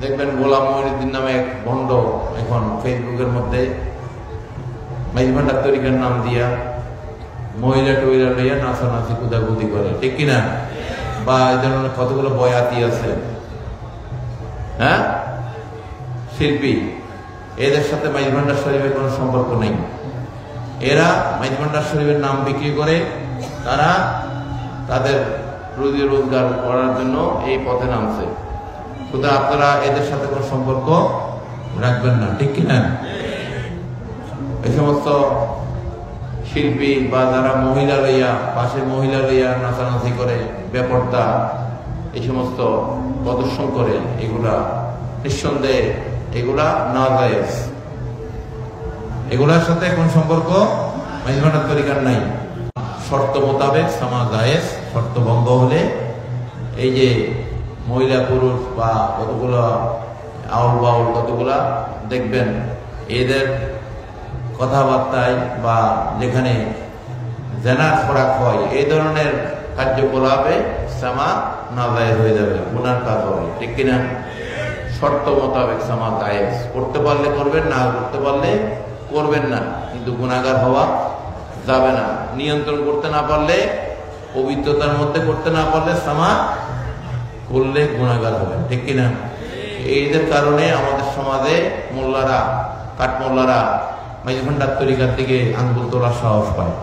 দেখবেন গোলাম মহিনুদ্দিন নামে এক ভণ্ড এখন ফেসবুকের মধ্যে মাইজ ভান্ডার তরিকার নাম দিয়া মহিলা টহিলা লইয়া নাচানাচি, কুদাকুদি করে। ঠিক কিনা? বা এই ধরনের কতগুলো বয়াতি আছে? হ্যাঁ? শিল্পী, এদের সাথে মাইজ ভান্ডার শরীফের কোনো সম্পর্ক নেই। এরা মাইজ ভান্ডার শরীফের নাম বিক্রি করে, তারা তাদের রুজি রোজগার করার জন্য এই পথে নামছে। সুতরাং আপনারা এদের সাথে কোনো সম্পর্ক রাখবেন না, ঠিক কিনা? এই সমস্ত শিল্পী বা যারা মহিলা লইয়া, পাশের মহিলা লইয়া নাচানাচি করে ব্যাপারটা এই সমস্ত প্রদর্শন করে, এগুলা নিঃসন্দেহে এগুলা না যায় এগুলার সাথে কোন সম্পর্ক তরিকার নাই। শর্ত মোতাবেক সামা জায়েজ, শর্ত ভঙ্গ হলে এই যে মহিলা, পুরুষ বা কতগুলো আউল বাউল কতগুলা দেখবেন, এদের কথাবার্তায় বা যেখানে জেনার খোরাক হয়, এই ধরনের কার্যকলাপে সামা নাজায়েজ হয়ে যাবে, গুনার কাজ হবে, ঠিক কিনা? শর্ত মোতাবেক সামা জায়েজ, করতে পারলে করবেন, না করতে পারলে করবেন না, কিন্তু গুণাগার হওয়া যাবে না। নিয়ন্ত্রণ করতে না পারলে, পবিত্রতার মধ্যে করতে না পারলে সামা করলে গুণাগার হবে, ঠিক কিনা? এইদের কারণে আমাদের সমাজে মোল্লারা, কাঠমোল্লারা মাইজ ভান্ডার তরিকার দিকে আঙ্গুল তোলার সাহস পায়।